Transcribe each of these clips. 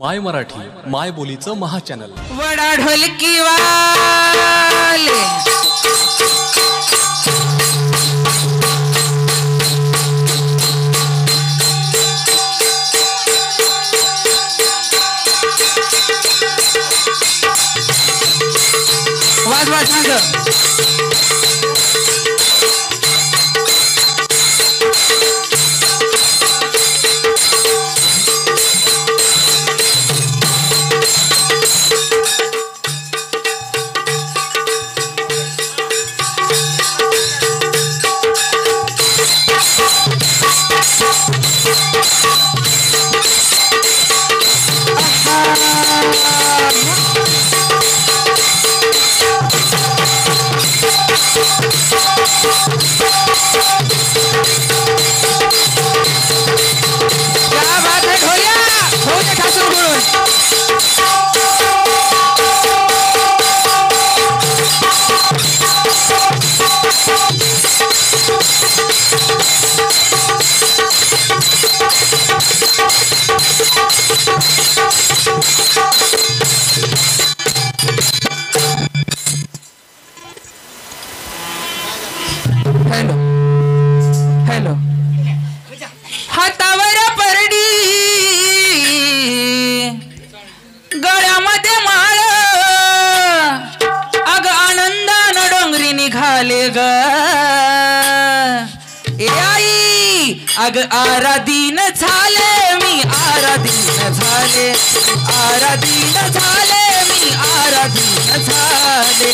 माय मराठी माय बोलीचं महाचॅनल वडा ढोलकी वाले. वाज वाज सांग गळ्यामध्ये माळ. अग आनंदानं डोंगरी निघाले ग. ए आई अग आराधीन झाले मी आराधीन झाले. आराधीन झाले मी आराधीन झाले.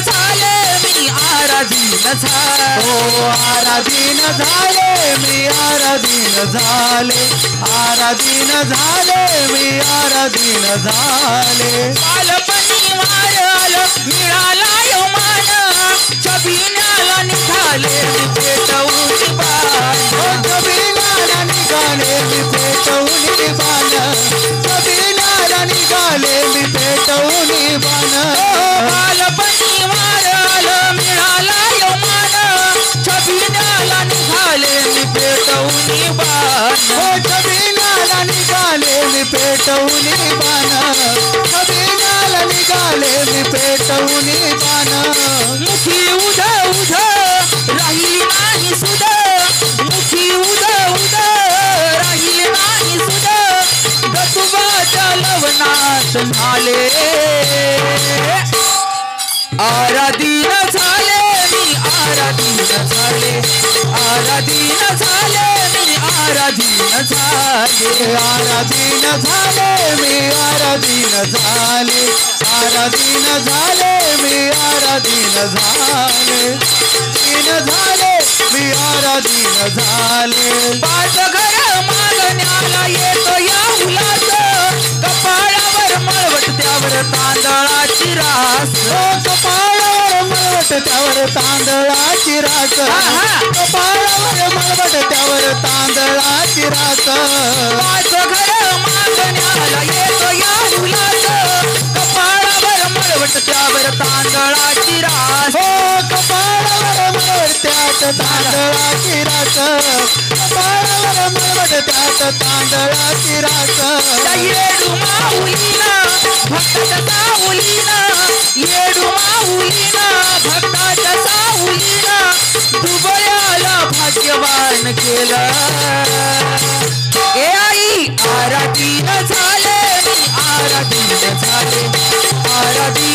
झाले मी आराधीन झाले. हो आराधीन झाले मी आराधीन झाले. आराधीन झाले मी आराधीन झाले. बालपणी मिळाला यो मान. पेटवून बाण कबिलाला निघाले मी पेटवून पान मुखी उद उद राहिली नाही सुद. मुखी उद उद राहिली नाही सुद. गतुबाच्या लवनात झाले. आराधीन झाले मी आराधीन झाले. आराधीन झाले. आराधीन झाले आराधीन झाले मी आराधीन झाले. आराधीन झाले मी आराधीन झाले. दीन झाले मी आराधीन झाले. पाच घर मागण्याला येतो या मुलाचं. कपाळावर मळवट त्यावर तांदळाची रास. ओ कपाळावर मळवट त्यावर तांदळाची रास. आहा. कपाळावर मळवट त्यावर तांदळाची रास पाच घर मागण्याला येतो या मुलाचं. कपाळावर मळवट त्यावर तांदळाची रास हो कपाळावर मळवट त्यात तांदळाची रास कपाळावर मळवट त्यात तांदळाची रास येडू येडू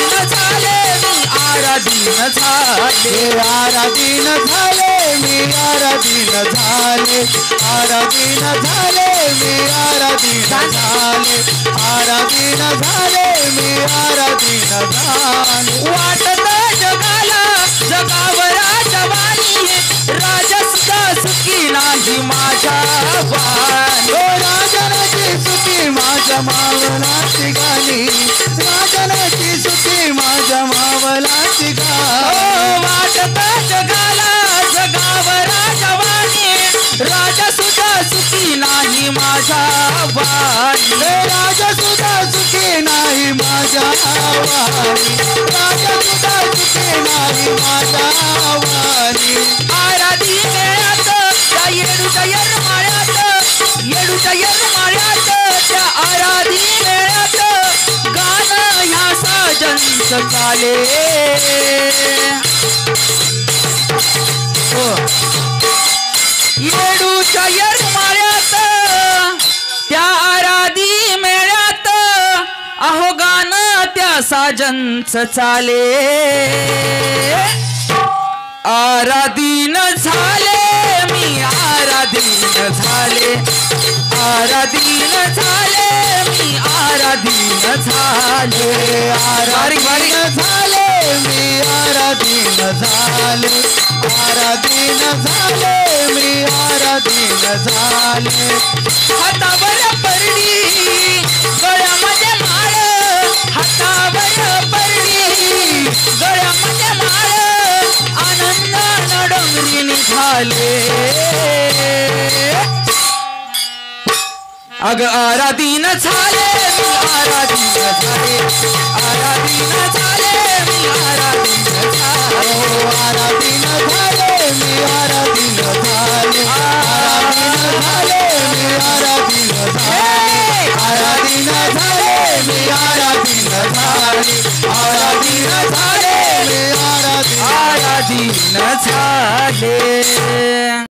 आराधीन झाले मी आराधीन झाले. हे आराधीन झाले मी आराधीन झाले. आराधीन झाले मी आराधीन झाले. आराधीन झाले मी आराधीन झाले. माझ्या राजा सुद्धा सुखी नाही माझ्या राजा सुद्धा सुखी नाही माझ्या वाणी. आराधी मेळ्यात त्या येडूच्या येरमाळ्यात येडूच्या येरमाळ्यात त्या आराधी मेळ्यात गाणं ह्या साजन सकाले. गाणं साजंच चाले. आराधीन झाले मी आराधीन झाले. आराधीन झाले मी आराधीन झाले. आराधीन झाले मी आराधीन झाले. आराधीन झाले मी आराधीन झाले. हातावर परडी अग आराधीन झाले मी आराधीन झाले. आराधीन झाले मी आराधीन झाले. आराधीन झाले मी आराधीन झाले. आराधीन झाले मी आराधीन झाले. आराधीन झाले मी आराधीन झाले. आराधीन झाले मी आराधीन आराधीन झाले.